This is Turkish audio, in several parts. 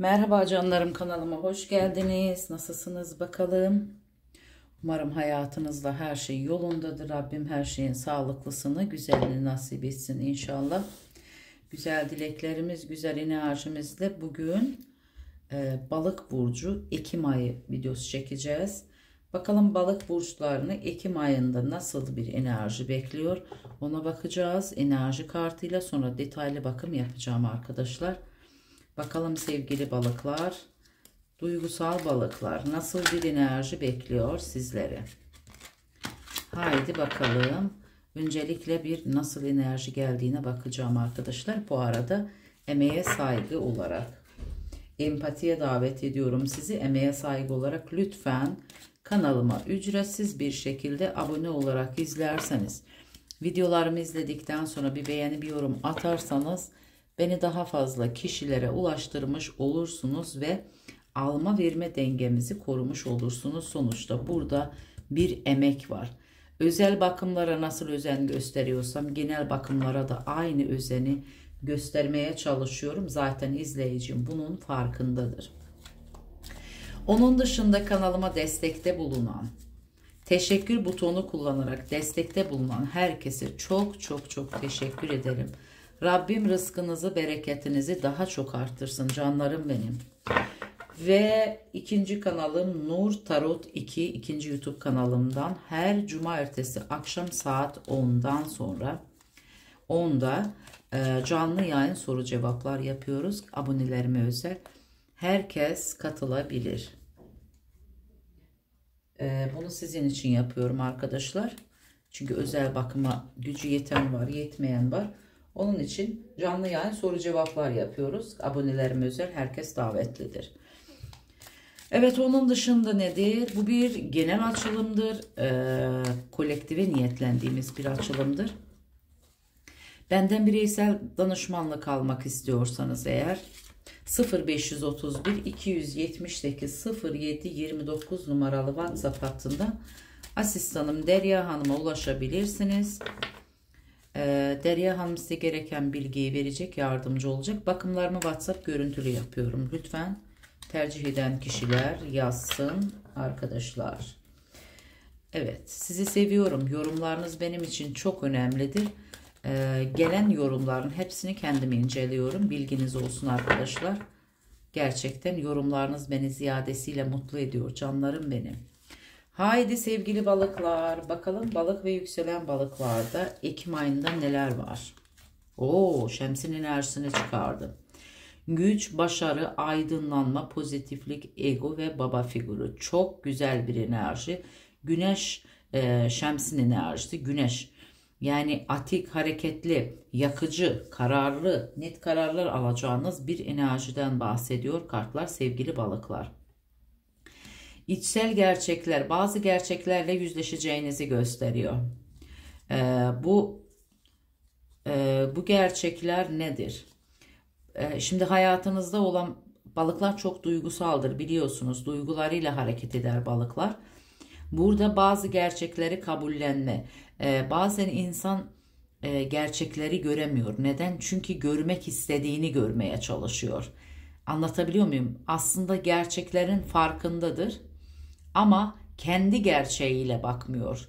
Merhaba canlarım kanalıma hoş geldiniz. Nasılsınız bakalım? Umarım hayatınızda her şey yolundadır. Rabbim her şeyin sağlıklısını, güzelini nasip etsin inşallah. Güzel dileklerimiz, güzel enerjimizle bugün e, balık burcu Ekim ayı videosu çekeceğiz. Bakalım balık burçlarını Ekim ayında nasıl bir enerji bekliyor? Ona bakacağız. Enerji kartıyla sonra detaylı bakım yapacağım arkadaşlar. Bakalım sevgili balıklar, duygusal balıklar nasıl bir enerji bekliyor sizleri? Haydi bakalım. Öncelikle bir nasıl enerji geldiğine bakacağım arkadaşlar. Bu arada emeğe saygı olarak empatiye davet ediyorum sizi. Emeğe saygı olarak lütfen kanalıma ücretsiz bir şekilde abone olarak izlerseniz, videolarımı izledikten sonra bir beğeni bir yorum atarsanız beni daha fazla kişilere ulaştırmış olursunuz ve alma verme dengemizi korumuş olursunuz. Sonuçta burada bir emek var. Özel bakımlara nasıl özen gösteriyorsam genel bakımlara da aynı özeni göstermeye çalışıyorum. Zaten izleyicim bunun farkındadır. Onun dışında kanalıma destekte bulunan, teşekkür butonu kullanarak destekte bulunan herkese çok çok çok teşekkür ederim. Rabbim rızkınızı, bereketinizi daha çok arttırsın canlarım benim. Ve ikinci kanalım Nur Tarot 2 ikinci YouTube kanalımdan her cuma ertesi akşam saat 10'dan sonra 10'da e, canlı yayın soru cevaplar yapıyoruz. Abonelerime özel. Herkes katılabilir. E, bunu sizin için yapıyorum arkadaşlar. Çünkü özel bakıma gücü yeten var, yetmeyen var. Onun için canlı yayın soru cevaplar yapıyoruz. Abonelerime özel herkes davetlidir. Evet onun dışında nedir? Bu bir genel açılımdır. Ee, kolektive niyetlendiğimiz bir açılımdır. Benden bireysel danışmanlık almak istiyorsanız eğer 0531 278 07 29 numaralı WhatsApp hattında asistanım Derya Hanım'a ulaşabilirsiniz. Ee, Derya Hanım size gereken bilgiyi verecek, yardımcı olacak. Bakımlarımı WhatsApp görüntülü yapıyorum. Lütfen tercih eden kişiler yazsın arkadaşlar. Evet, sizi seviyorum. Yorumlarınız benim için çok önemlidir. Ee, gelen yorumların hepsini kendim inceliyorum. Bilginiz olsun arkadaşlar. Gerçekten yorumlarınız beni ziyadesiyle mutlu ediyor. Canlarım benim. Haydi sevgili balıklar. Bakalım balık ve yükselen balıklarda Ekim ayında neler var? Oo, şemsin enerjisini çıkardım. Güç, başarı, aydınlanma, pozitiflik, ego ve baba figürü. Çok güzel bir enerji. Güneş, e, şemsin enerjisi. Güneş yani atik, hareketli, yakıcı, kararlı, net kararlar alacağınız bir enerjiden bahsediyor kartlar sevgili balıklar. İçsel gerçekler, bazı gerçeklerle yüzleşeceğinizi gösteriyor. Ee, bu e, bu gerçekler nedir? Ee, şimdi hayatınızda olan balıklar çok duygusaldır biliyorsunuz. Duygularıyla hareket eder balıklar. Burada bazı gerçekleri kabullenme. Ee, bazen insan e, gerçekleri göremiyor. Neden? Çünkü görmek istediğini görmeye çalışıyor. Anlatabiliyor muyum? Aslında gerçeklerin farkındadır ama kendi gerçeğiyle bakmıyor.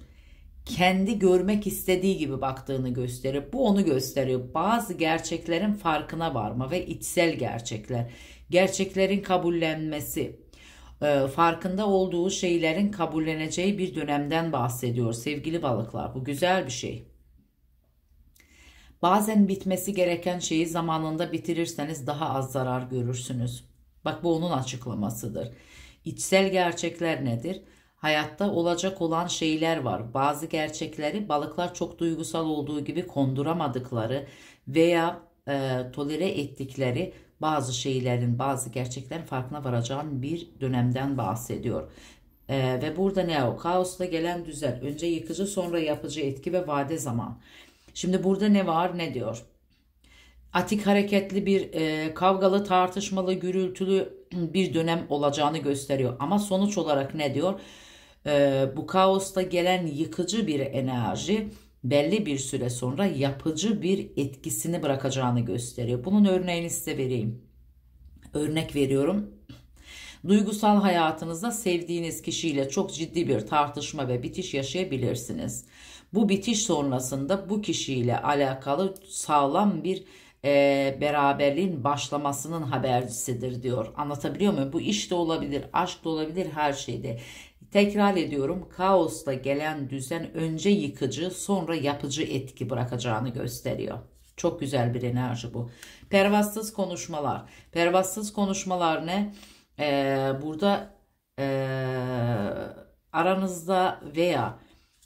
Kendi görmek istediği gibi baktığını gösterir. Bu onu gösteriyor. Bazı gerçeklerin farkına varma ve içsel gerçekler. Gerçeklerin kabullenmesi e, farkında olduğu şeylerin kabulleneceği bir dönemden bahsediyor sevgili balıklar. Bu güzel bir şey. Bazen bitmesi gereken şeyi zamanında bitirirseniz daha az zarar görürsünüz. Bak bu onun açıklamasıdır. İçsel gerçekler nedir? Hayatta olacak olan şeyler var. Bazı gerçekleri balıklar çok duygusal olduğu gibi konduramadıkları veya e, tolere ettikleri bazı şeylerin, bazı gerçeklerin farkına varacağın bir dönemden bahsediyor. Ee, ve burada ne o? Kaosla gelen düzen. Önce yıkıcı sonra yapıcı etki ve vade zaman. Şimdi burada ne var ne diyor? Atik hareketli bir e, kavgalı, tartışmalı, gürültülü bir dönem olacağını gösteriyor. Ama sonuç olarak ne diyor? E, bu kaosta gelen yıkıcı bir enerji belli bir süre sonra yapıcı bir etkisini bırakacağını gösteriyor. Bunun örneğini size vereyim. Örnek veriyorum. Duygusal hayatınızda sevdiğiniz kişiyle çok ciddi bir tartışma ve bitiş yaşayabilirsiniz. Bu bitiş sonrasında bu kişiyle alakalı sağlam bir e, beraberliğin başlamasının habercisidir diyor. Anlatabiliyor muyum? Bu iş de olabilir, aşk da olabilir, her şeyde. Tekrar ediyorum kaosla gelen düzen önce yıkıcı sonra yapıcı etki bırakacağını gösteriyor. Çok güzel bir enerji bu. Pervasız konuşmalar. Pervasız konuşmalar ne? Ee, burada e, aranızda veya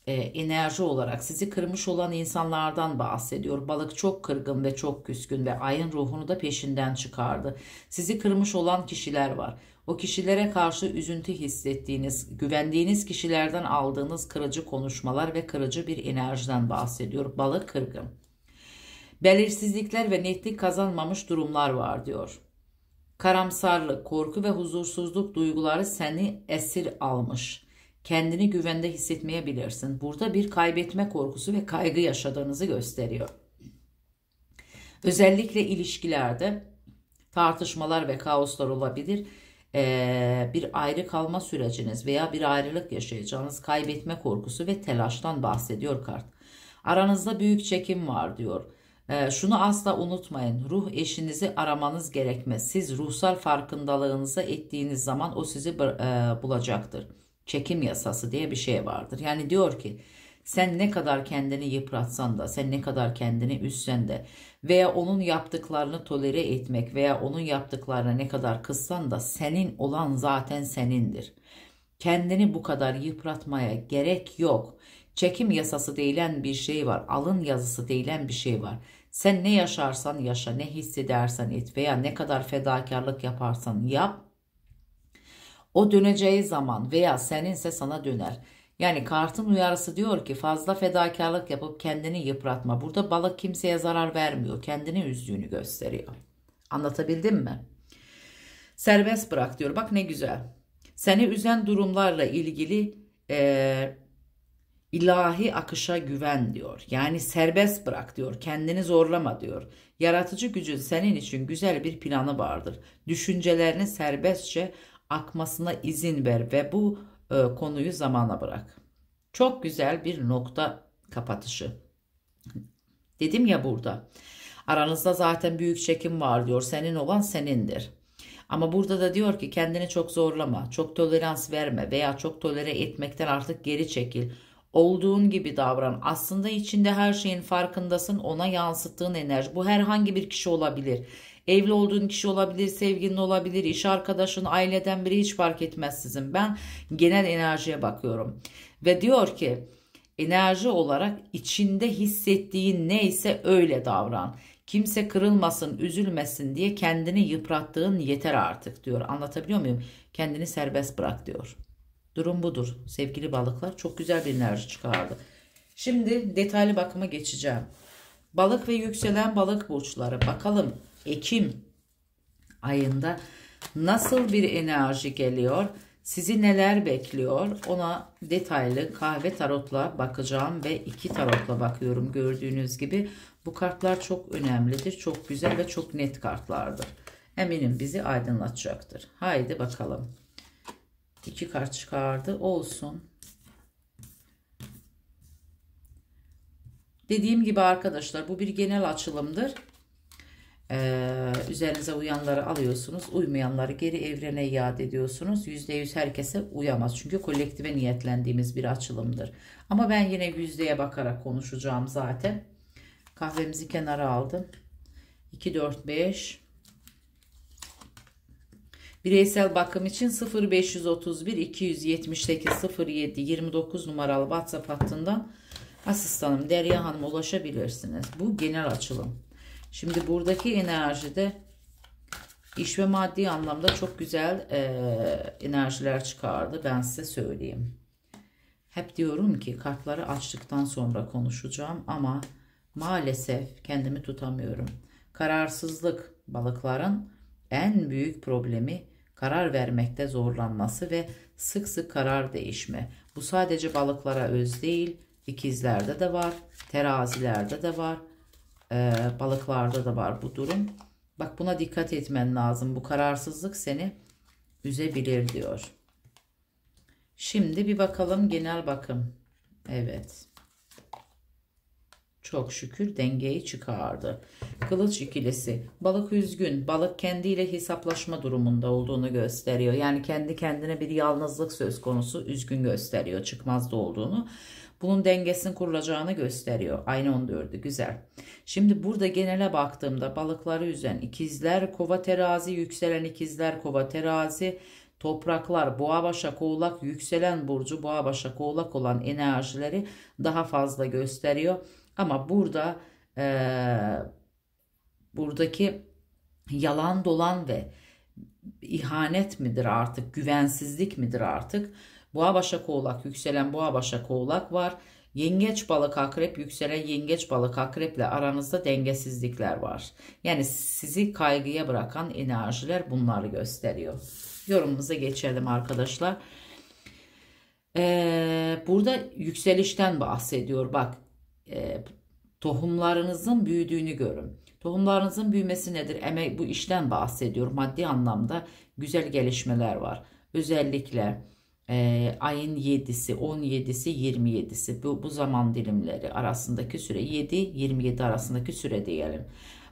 e, enerji olarak sizi kırmış olan insanlardan bahsediyor. Balık çok kırgın ve çok küskün ve ayın ruhunu da peşinden çıkardı. Sizi kırmış olan kişiler var. O kişilere karşı üzüntü hissettiğiniz, güvendiğiniz kişilerden aldığınız kırıcı konuşmalar ve kırıcı bir enerjiden bahsediyor. Balık kırgın. Belirsizlikler ve netlik kazanmamış durumlar var diyor. Karamsarlık, korku ve huzursuzluk duyguları seni esir almış. Kendini güvende hissetmeyebilirsin. Burada bir kaybetme korkusu ve kaygı yaşadığınızı gösteriyor. Özellikle ilişkilerde tartışmalar ve kaoslar olabilir. Ee, bir ayrı kalma süreciniz veya bir ayrılık yaşayacağınız kaybetme korkusu ve telaştan bahsediyor kart. Aranızda büyük çekim var diyor. Ee, şunu asla unutmayın. Ruh eşinizi aramanız gerekmez. Siz ruhsal farkındalığınıza ettiğiniz zaman o sizi e, bulacaktır. Çekim yasası diye bir şey vardır. Yani diyor ki sen ne kadar kendini yıpratsan da, sen ne kadar kendini üstsen de veya onun yaptıklarını tolere etmek veya onun yaptıklarına ne kadar kızsan da senin olan zaten senindir. Kendini bu kadar yıpratmaya gerek yok. Çekim yasası değilen bir şey var. Alın yazısı değilen bir şey var. Sen ne yaşarsan yaşa, ne hissedersen et veya ne kadar fedakarlık yaparsan yap. O döneceği zaman veya seninse sana döner. Yani kartın uyarısı diyor ki fazla fedakarlık yapıp kendini yıpratma. Burada balık kimseye zarar vermiyor. Kendini üzdüğünü gösteriyor. Anlatabildim mi? Serbest bırak diyor. Bak ne güzel. Seni üzen durumlarla ilgili e, ilahi akışa güven diyor. Yani serbest bırak diyor. Kendini zorlama diyor. Yaratıcı gücün senin için güzel bir planı vardır. Düşüncelerini serbestçe akmasına izin ver ve bu e, konuyu zamana bırak. Çok güzel bir nokta kapatışı. Dedim ya burada. Aranızda zaten büyük çekim var diyor. Senin olan senindir. Ama burada da diyor ki kendini çok zorlama, çok tolerans verme veya çok tolere etmekten artık geri çekil. Olduğun gibi davran. Aslında içinde her şeyin farkındasın. Ona yansıttığın enerji. Bu herhangi bir kişi olabilir. Evli olduğun kişi olabilir, sevgilin olabilir, iş arkadaşın, aileden biri hiç fark etmez sizin. Ben genel enerjiye bakıyorum. Ve diyor ki enerji olarak içinde hissettiğin neyse öyle davran. Kimse kırılmasın, üzülmesin diye kendini yıprattığın yeter artık diyor. Anlatabiliyor muyum? Kendini serbest bırak diyor. Durum budur sevgili balıklar. Çok güzel bir enerji çıkardı. Şimdi detaylı bakıma geçeceğim. Balık ve yükselen balık burçları. Bakalım Ekim ayında nasıl bir enerji geliyor? Sizi neler bekliyor? Ona detaylı kahve tarotla bakacağım ve iki tarotla bakıyorum gördüğünüz gibi. Bu kartlar çok önemlidir. Çok güzel ve çok net kartlardır. Eminim bizi aydınlatacaktır. Haydi bakalım. İki kart çıkardı. Olsun. Dediğim gibi arkadaşlar bu bir genel açılımdır. Ee, üzerinize uyanları alıyorsunuz. Uymayanları geri evrene iade ediyorsunuz. %100 herkese uyamaz. Çünkü kolektive niyetlendiğimiz bir açılımdır. Ama ben yine yüzdeye bakarak konuşacağım zaten. Kahvemizi kenara aldım. 2, 4, 5. Bireysel bakım için 0531 278 07 29 numaralı WhatsApp hattından asistanım Derya Hanım ulaşabilirsiniz. Bu genel açılım. Şimdi buradaki enerjide iş ve maddi anlamda çok güzel e, enerjiler çıkardı. Ben size söyleyeyim. Hep diyorum ki kartları açtıktan sonra konuşacağım ama maalesef kendimi tutamıyorum. Kararsızlık balıkların en büyük problemi karar vermekte zorlanması ve sık sık karar değişme. Bu sadece balıklara öz değil, ikizlerde de var, terazilerde de var, e, balıklarda da var bu durum. Bak buna dikkat etmen lazım. Bu kararsızlık seni üzebilir diyor. Şimdi bir bakalım genel bakım. Evet. Çok şükür dengeyi çıkardı. Kılıç ikilisi. Balık üzgün. Balık kendiyle hesaplaşma durumunda olduğunu gösteriyor. Yani kendi kendine bir yalnızlık söz konusu üzgün gösteriyor. Çıkmazda olduğunu. Bunun dengesini kurulacağını gösteriyor. Aynı 14'ü güzel. Şimdi burada genele baktığımda balıkları üzen ikizler, kova terazi, yükselen ikizler, kova terazi, topraklar, boğa başak oğlak, yükselen burcu boğa başak oğlak olan enerjileri daha fazla gösteriyor. Ama burada e, buradaki yalan dolan ve ihanet midir artık, güvensizlik midir artık? Boğa başak oğlak, yükselen boğa başak oğlak var. Yengeç balık akrep, yükselen yengeç balık akreple aranızda dengesizlikler var. Yani sizi kaygıya bırakan enerjiler bunları gösteriyor. Yorumumuza geçelim arkadaşlar. Ee, burada yükselişten bahsediyor. Bak e, tohumlarınızın büyüdüğünü görün. Tohumlarınızın büyümesi nedir? Emek bu işten bahsediyor. Maddi anlamda güzel gelişmeler var. Özellikle e, ayın 7'si, 17'si, 27'si bu, bu zaman dilimleri arasındaki süre 7-27 arasındaki süre diyelim.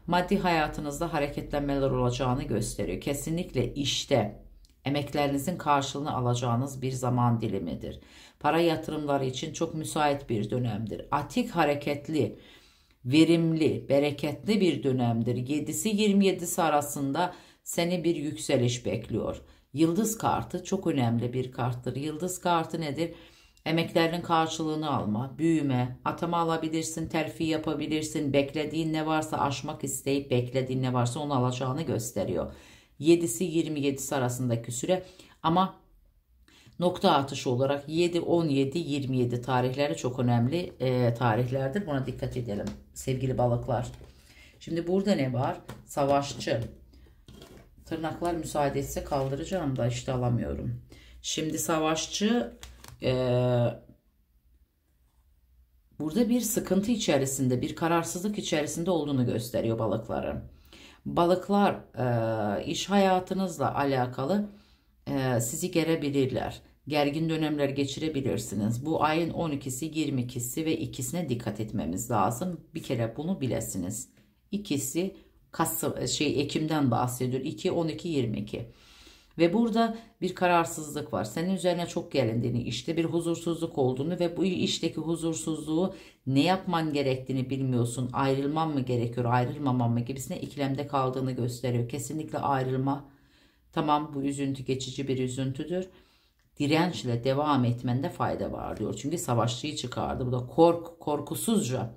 Maddi hayatınızda hareketlenmeler olacağını gösteriyor. Kesinlikle işte emeklerinizin karşılığını alacağınız bir zaman dilimidir. Para yatırımları için çok müsait bir dönemdir. Atik hareketli, verimli, bereketli bir dönemdir. 7'si 27'si arasında seni bir yükseliş bekliyor. Yıldız kartı çok önemli bir karttır. Yıldız kartı nedir? Emeklerinin karşılığını alma, büyüme, atama alabilirsin, terfi yapabilirsin, beklediğin ne varsa aşmak isteyip beklediğin ne varsa onu alacağını gösteriyor. 7'si 27'si arasındaki süre ama nokta atışı olarak 7, 17, 27 tarihleri çok önemli e, tarihlerdir. Buna dikkat edelim sevgili balıklar. Şimdi burada ne var? Savaşçı. Tırnaklar müsaade etse kaldıracağım da işte alamıyorum. Şimdi savaşçı e, burada bir sıkıntı içerisinde, bir kararsızlık içerisinde olduğunu gösteriyor balıkların. Balıklar e, iş hayatınızla alakalı e, sizi gerebilirler. Gergin dönemler geçirebilirsiniz. Bu ayın 12'si, 22'si ve ikisine dikkat etmemiz lazım. Bir kere bunu bilesiniz. İkisi Kasım, şey Ekim'den bahsediyor. 2, 12, 22. Ve burada bir kararsızlık var. Senin üzerine çok gelindiğini, işte bir huzursuzluk olduğunu ve bu işteki huzursuzluğu ne yapman gerektiğini bilmiyorsun. Ayrılman mı gerekiyor, ayrılmaman mı gibisine ikilemde kaldığını gösteriyor. Kesinlikle ayrılma. Tamam bu üzüntü geçici bir üzüntüdür. Dirençle devam etmende fayda var diyor. Çünkü savaşçıyı çıkardı. Bu da kork, korkusuzca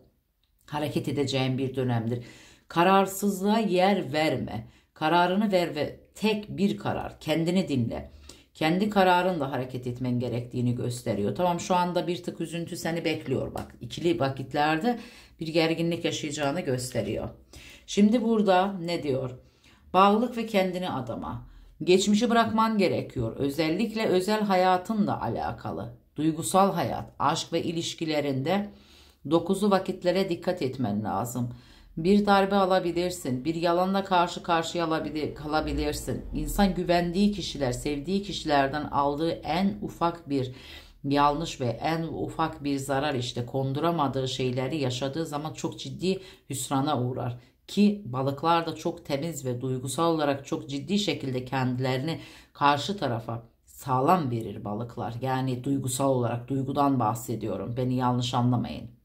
hareket edeceğin bir dönemdir. Kararsızlığa yer verme. Kararını ver ve tek bir karar. Kendini dinle. Kendi kararınla hareket etmen gerektiğini gösteriyor. Tamam şu anda bir tık üzüntü seni bekliyor bak. ikili vakitlerde bir gerginlik yaşayacağını gösteriyor. Şimdi burada ne diyor? Bağlılık ve kendini adama. Geçmişi bırakman gerekiyor. Özellikle özel hayatınla alakalı. Duygusal hayat, aşk ve ilişkilerinde dokuzu vakitlere dikkat etmen lazım. Bir darbe alabilirsin. Bir yalanla karşı karşıya kalabilirsin. İnsan güvendiği kişiler, sevdiği kişilerden aldığı en ufak bir yanlış ve en ufak bir zarar işte konduramadığı şeyleri yaşadığı zaman çok ciddi hüsrana uğrar. Ki balıklar da çok temiz ve duygusal olarak çok ciddi şekilde kendilerini karşı tarafa sağlam verir balıklar. Yani duygusal olarak duygudan bahsediyorum. Beni yanlış anlamayın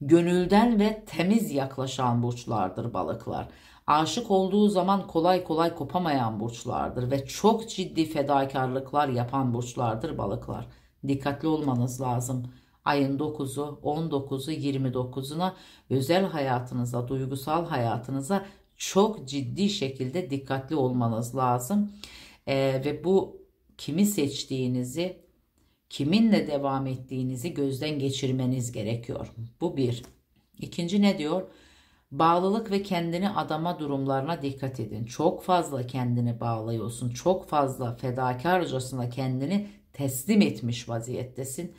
gönülden ve temiz yaklaşan burçlardır balıklar. Aşık olduğu zaman kolay kolay kopamayan burçlardır ve çok ciddi fedakarlıklar yapan burçlardır balıklar. Dikkatli olmanız lazım. Ayın 9'u, 19'u, 29'una özel hayatınıza, duygusal hayatınıza çok ciddi şekilde dikkatli olmanız lazım. Ee, ve bu kimi seçtiğinizi kiminle devam ettiğinizi gözden geçirmeniz gerekiyor. Bu bir. İkinci ne diyor? Bağlılık ve kendini adama durumlarına dikkat edin. Çok fazla kendini bağlıyorsun. Çok fazla fedakarcasına kendini teslim etmiş vaziyettesin.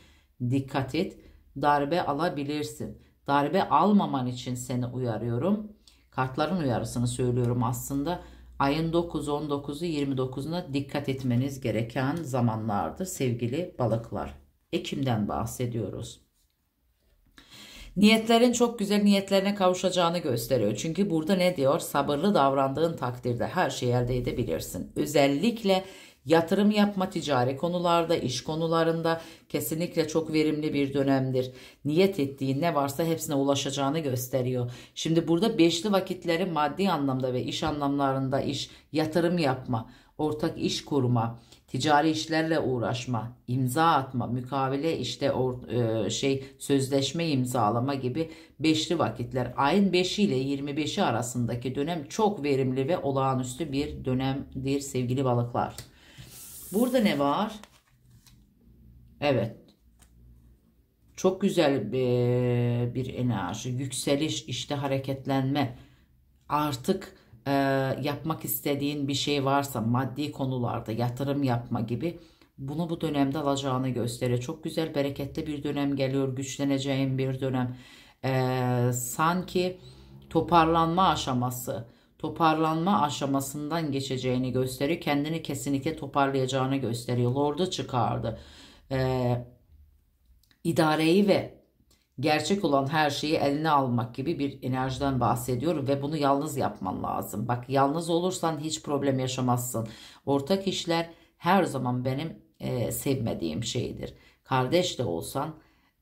Dikkat et. Darbe alabilirsin. Darbe almaman için seni uyarıyorum. Kartların uyarısını söylüyorum aslında. Ayın 9, 19'u 29'una dikkat etmeniz gereken zamanlardır sevgili balıklar. Ekim'den bahsediyoruz. Niyetlerin çok güzel niyetlerine kavuşacağını gösteriyor. Çünkü burada ne diyor? Sabırlı davrandığın takdirde her şeyi elde edebilirsin. Özellikle Yatırım yapma ticari konularda, iş konularında kesinlikle çok verimli bir dönemdir. Niyet ettiğin ne varsa hepsine ulaşacağını gösteriyor. Şimdi burada beşli vakitleri maddi anlamda ve iş anlamlarında iş, yatırım yapma, ortak iş kurma, ticari işlerle uğraşma, imza atma, mukavele işte or, e, şey sözleşme imzalama gibi beşli vakitler ayın 5 ile 25'i arasındaki dönem çok verimli ve olağanüstü bir dönemdir sevgili balıklar. Burada ne var? Evet. Çok güzel bir, bir enerji, yükseliş, işte hareketlenme. Artık e, yapmak istediğin bir şey varsa maddi konularda yatırım yapma gibi bunu bu dönemde alacağını gösteriyor. Çok güzel bereketli bir dönem geliyor, güçleneceğin bir dönem. E, sanki toparlanma aşaması toparlanma aşamasından geçeceğini gösteriyor. Kendini kesinlikle toparlayacağını gösteriyor. Lord'u çıkardı. Ee, idareyi ve gerçek olan her şeyi eline almak gibi bir enerjiden bahsediyorum ve bunu yalnız yapman lazım. Bak yalnız olursan hiç problem yaşamazsın. Ortak işler her zaman benim e, sevmediğim şeydir. Kardeş de olsan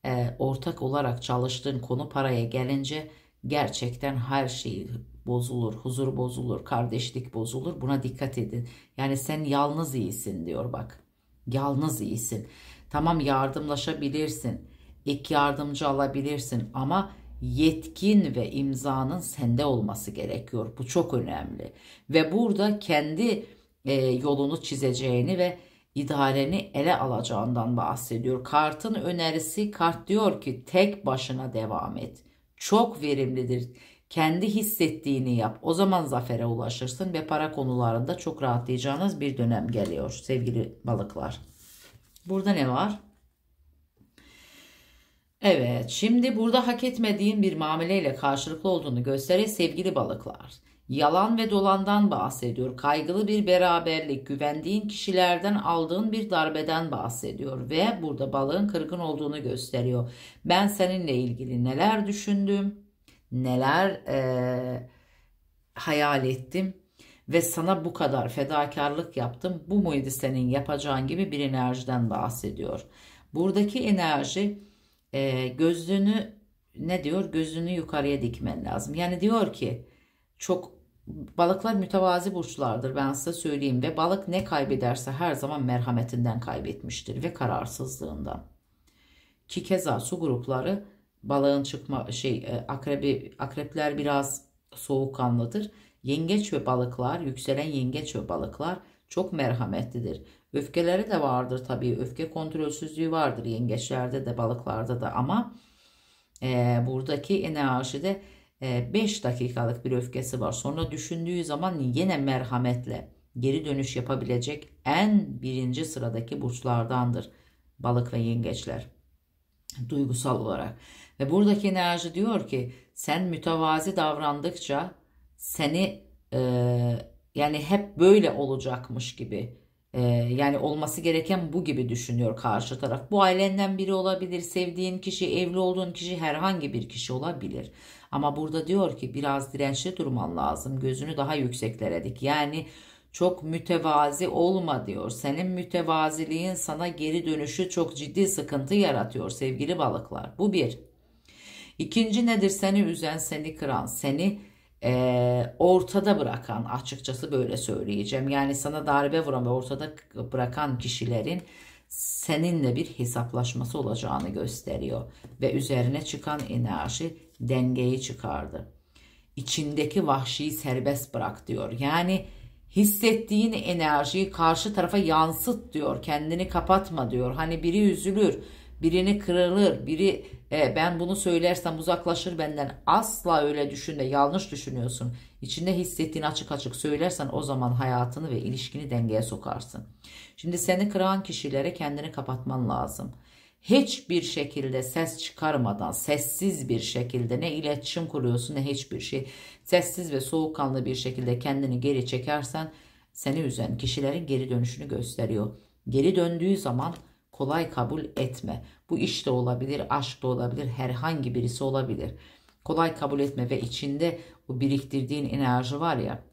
e, ortak olarak çalıştığın konu paraya gelince gerçekten her şeyi bozulur, huzur bozulur, kardeşlik bozulur. Buna dikkat edin. Yani sen yalnız iyisin diyor bak. Yalnız iyisin. Tamam yardımlaşabilirsin. Ek yardımcı alabilirsin ama yetkin ve imzanın sende olması gerekiyor. Bu çok önemli. Ve burada kendi e, yolunu çizeceğini ve idareni ele alacağından bahsediyor. Kartın önerisi kart diyor ki tek başına devam et. Çok verimlidir kendi hissettiğini yap. O zaman zafere ulaşırsın ve para konularında çok rahatlayacağınız bir dönem geliyor sevgili balıklar. Burada ne var? Evet, şimdi burada hak etmediğin bir muameleyle karşılıklı olduğunu gösterir sevgili balıklar. Yalan ve dolandan bahsediyor. Kaygılı bir beraberlik, güvendiğin kişilerden aldığın bir darbeden bahsediyor ve burada balığın kırgın olduğunu gösteriyor. Ben seninle ilgili neler düşündüm, neler e, hayal ettim ve sana bu kadar fedakarlık yaptım. Bu muydu senin yapacağın gibi bir enerjiden bahsediyor. Buradaki enerji e, gözlüğünü ne diyor? Gözünü yukarıya dikmen lazım. Yani diyor ki çok balıklar mütevazi burçlardır ben size söyleyeyim ve balık ne kaybederse her zaman merhametinden kaybetmiştir ve kararsızlığından. Ki keza su grupları balığın çıkma şey e, akrebi akrepler biraz soğukkanlıdır. Yengeç ve balıklar, yükselen yengeç ve balıklar çok merhametlidir. Öfkeleri de vardır tabii. Öfke kontrolsüzlüğü vardır yengeçlerde de balıklarda da ama e, buradaki enerjide 5 e, dakikalık bir öfkesi var. Sonra düşündüğü zaman yine merhametle geri dönüş yapabilecek en birinci sıradaki burçlardandır balık ve yengeçler duygusal olarak. Ve buradaki enerji diyor ki sen mütevazi davrandıkça seni e, yani hep böyle olacakmış gibi e, yani olması gereken bu gibi düşünüyor karşı taraf. Bu ailenden biri olabilir, sevdiğin kişi, evli olduğun kişi herhangi bir kişi olabilir. Ama burada diyor ki biraz dirençli durman lazım. Gözünü daha yükseklere dik. Yani çok mütevazi olma diyor. Senin mütevaziliğin sana geri dönüşü çok ciddi sıkıntı yaratıyor sevgili balıklar. Bu bir. İkinci nedir? Seni üzen, seni kıran, seni e, ortada bırakan açıkçası böyle söyleyeceğim. Yani sana darbe vuran ve ortada bırakan kişilerin seninle bir hesaplaşması olacağını gösteriyor. Ve üzerine çıkan enerji dengeyi çıkardı. İçindeki vahşiyi serbest bırak diyor. Yani hissettiğin enerjiyi karşı tarafa yansıt diyor. Kendini kapatma diyor. Hani biri üzülür, birini kırılır, biri e, ben bunu söylersem uzaklaşır benden. Asla öyle düşünme. Yanlış düşünüyorsun. İçinde hissettiğini açık açık söylersen o zaman hayatını ve ilişkini dengeye sokarsın. Şimdi seni kıran kişilere kendini kapatman lazım. hiçbir şekilde ses çıkarmadan, sessiz bir şekilde ne iletişim kuruyorsun ne hiçbir şey. Sessiz ve soğukkanlı bir şekilde kendini geri çekersen seni üzen kişilerin geri dönüşünü gösteriyor. Geri döndüğü zaman kolay kabul etme. Bu iş de olabilir, aşk da olabilir, herhangi birisi olabilir. Kolay kabul etme ve içinde o biriktirdiğin enerji var ya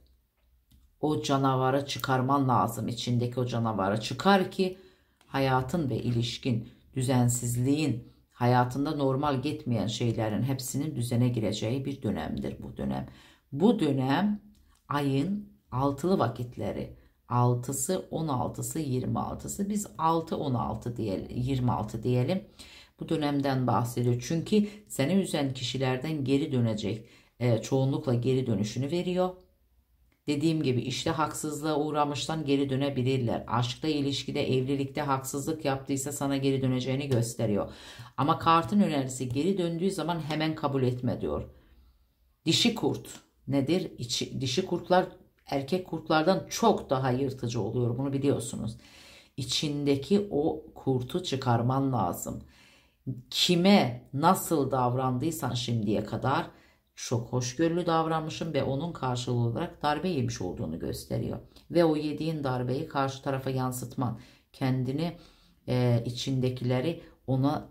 o canavarı çıkarman lazım. içindeki o canavarı çıkar ki hayatın ve ilişkin, düzensizliğin, hayatında normal gitmeyen şeylerin hepsinin düzene gireceği bir dönemdir bu dönem. Bu dönem ayın altılı vakitleri. 6'sı 16'sı 26'sı biz 6 16 diyelim 26 diyelim. Bu dönemden bahsediyor. Çünkü seni üzen kişilerden geri dönecek. E, çoğunlukla geri dönüşünü veriyor. Dediğim gibi işte haksızlığa uğramıştan geri dönebilirler. Aşkta, ilişkide, evlilikte haksızlık yaptıysa sana geri döneceğini gösteriyor. Ama kartın önerisi geri döndüğü zaman hemen kabul etme diyor. Dişi kurt nedir? İçi, dişi kurtlar erkek kurtlardan çok daha yırtıcı oluyor. Bunu biliyorsunuz. İçindeki o kurtu çıkarman lazım. Kime nasıl davrandıysan şimdiye kadar çok hoşgörülü davranmışım ve onun karşılığı olarak darbe yemiş olduğunu gösteriyor. Ve o yediğin darbeyi karşı tarafa yansıtman, kendini e, içindekileri ona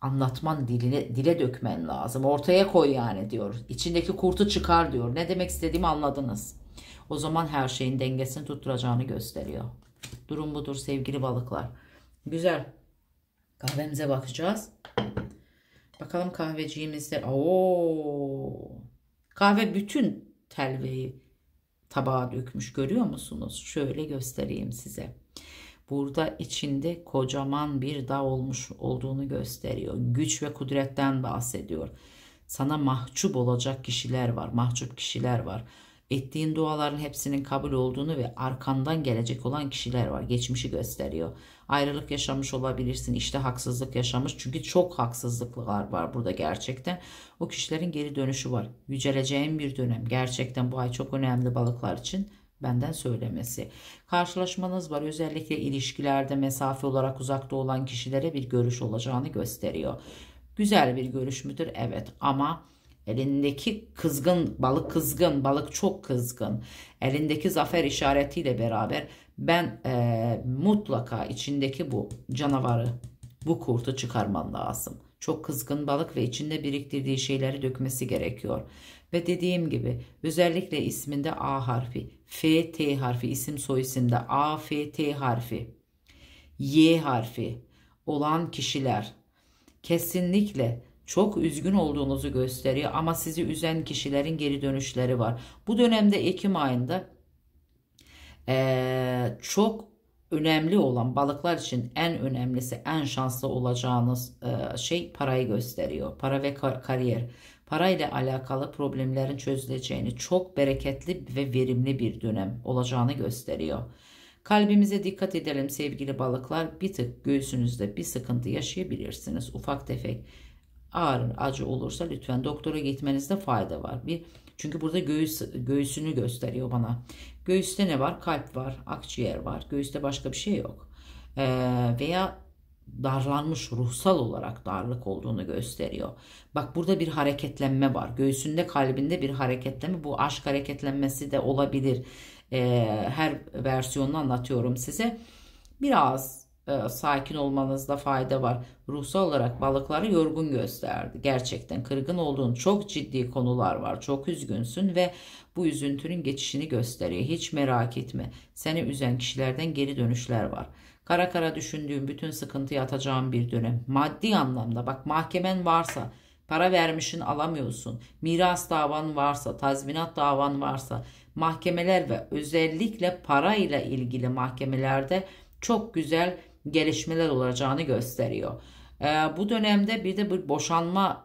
anlatman, diline, dile dökmen lazım. Ortaya koy yani diyor. İçindeki kurtu çıkar diyor. Ne demek istediğimi anladınız. O zaman her şeyin dengesini tutturacağını gösteriyor. Durum budur sevgili balıklar. Güzel. Kahvemize bakacağız. Bakalım kahveciğimizde. Oo. Kahve bütün telveyi tabağa dökmüş. Görüyor musunuz? Şöyle göstereyim size. Burada içinde kocaman bir dağ olmuş olduğunu gösteriyor. Güç ve kudretten bahsediyor. Sana mahcup olacak kişiler var. Mahcup kişiler var ettiğin duaların hepsinin kabul olduğunu ve arkandan gelecek olan kişiler var. Geçmişi gösteriyor. Ayrılık yaşamış olabilirsin. İşte haksızlık yaşamış. Çünkü çok haksızlıklar var burada gerçekten. O kişilerin geri dönüşü var. Yüceleceğin bir dönem. Gerçekten bu ay çok önemli balıklar için benden söylemesi. Karşılaşmanız var. Özellikle ilişkilerde mesafe olarak uzakta olan kişilere bir görüş olacağını gösteriyor. Güzel bir görüş müdür? Evet ama Elindeki kızgın, balık kızgın, balık çok kızgın. Elindeki zafer işaretiyle beraber ben e, mutlaka içindeki bu canavarı, bu kurtu çıkarman lazım. Çok kızgın balık ve içinde biriktirdiği şeyleri dökmesi gerekiyor. Ve dediğim gibi özellikle isminde A harfi, F, T harfi, isim soy isimde A, F, T harfi, Y harfi olan kişiler kesinlikle çok üzgün olduğunuzu gösteriyor ama sizi üzen kişilerin geri dönüşleri var. Bu dönemde Ekim ayında ee, çok önemli olan balıklar için en önemlisi en şanslı olacağınız e, şey parayı gösteriyor. Para ve kar kariyer. Parayla alakalı problemlerin çözüleceğini çok bereketli ve verimli bir dönem olacağını gösteriyor. Kalbimize dikkat edelim sevgili balıklar. Bir tık göğsünüzde bir sıkıntı yaşayabilirsiniz. Ufak tefek ağır acı olursa lütfen doktora gitmenizde fayda var. Bir çünkü burada göğüs göğsünü gösteriyor bana. Göğüste ne var? Kalp var, akciğer var. Göğüste başka bir şey yok. Ee, veya darlanmış ruhsal olarak darlık olduğunu gösteriyor. Bak burada bir hareketlenme var. Göğsünde kalbinde bir hareketlenme. Bu aşk hareketlenmesi de olabilir. Ee, her versiyonunu anlatıyorum size. Biraz e, sakin olmanızda fayda var. Ruhsal olarak balıkları yorgun gösterdi. Gerçekten kırgın olduğun çok ciddi konular var. Çok üzgünsün ve bu üzüntünün geçişini gösteriyor. Hiç merak etme. Seni üzen kişilerden geri dönüşler var. Kara kara düşündüğün bütün sıkıntıyı atacağın bir dönem. Maddi anlamda bak mahkemen varsa para vermişin alamıyorsun. Miras davan varsa, tazminat davan varsa, mahkemeler ve özellikle parayla ilgili mahkemelerde çok güzel gelişmeler olacağını gösteriyor. E, bu dönemde bir de bir boşanma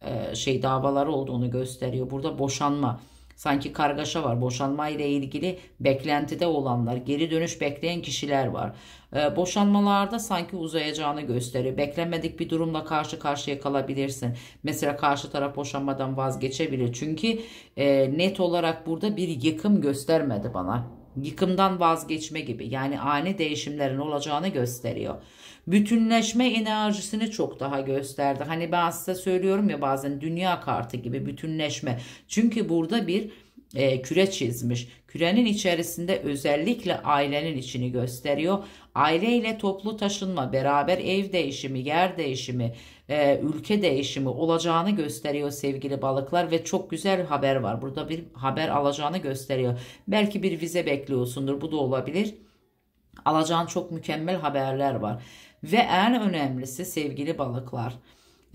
e, şey davaları olduğunu gösteriyor. Burada boşanma sanki kargaşa var. Boşanma ile ilgili beklentide olanlar, geri dönüş bekleyen kişiler var. E, boşanmalarda sanki uzayacağını gösteriyor. Beklenmedik bir durumla karşı karşıya kalabilirsin. Mesela karşı taraf boşanmadan vazgeçebilir. Çünkü e, net olarak burada bir yıkım göstermedi bana Yıkımdan vazgeçme gibi yani ani değişimlerin olacağını gösteriyor. Bütünleşme enerjisini çok daha gösterdi. Hani ben size söylüyorum ya bazen dünya kartı gibi bütünleşme. Çünkü burada bir e, küre çizmiş. Kürenin içerisinde özellikle ailenin içini gösteriyor. Aileyle toplu taşınma, beraber ev değişimi, yer değişimi, e, ülke değişimi olacağını gösteriyor sevgili balıklar ve çok güzel haber var. Burada bir haber alacağını gösteriyor. Belki bir vize bekliyorsundur bu da olabilir. Alacağın çok mükemmel haberler var. Ve en önemlisi sevgili balıklar.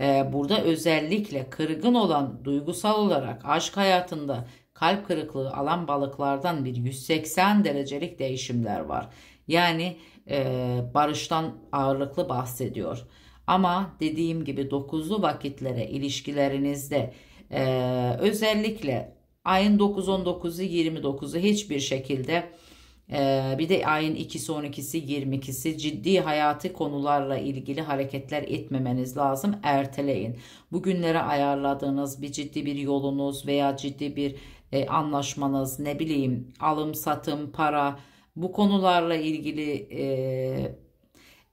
E, burada özellikle kırgın olan duygusal olarak aşk hayatında kalp kırıklığı alan balıklardan bir 180 derecelik değişimler var. Yani e, barıştan ağırlıklı bahsediyor. Ama dediğim gibi dokuzlu vakitlere ilişkilerinizde e, özellikle ayın 9-19'u 29'u hiçbir şekilde e, bir de ayın 2'si 12'si 22'si ciddi hayati konularla ilgili hareketler etmemeniz lazım. Erteleyin. Bugünlere ayarladığınız bir ciddi bir yolunuz veya ciddi bir e, anlaşmanız ne bileyim alım satım para bu konularla ilgili e,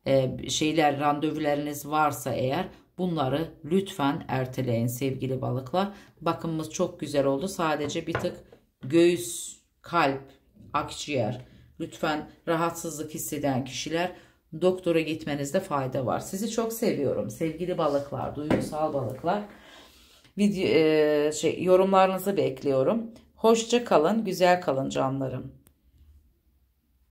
e, şeyler randevularınız varsa eğer bunları lütfen erteleyin sevgili balıklar. Bakımımız çok güzel oldu. Sadece bir tık göğüs, kalp, akciğer lütfen rahatsızlık hisseden kişiler doktora gitmenizde fayda var. Sizi çok seviyorum sevgili balıklar, duygusal balıklar. Video, e, şey, yorumlarınızı bekliyorum. Hoşça kalın, güzel kalın canlarım.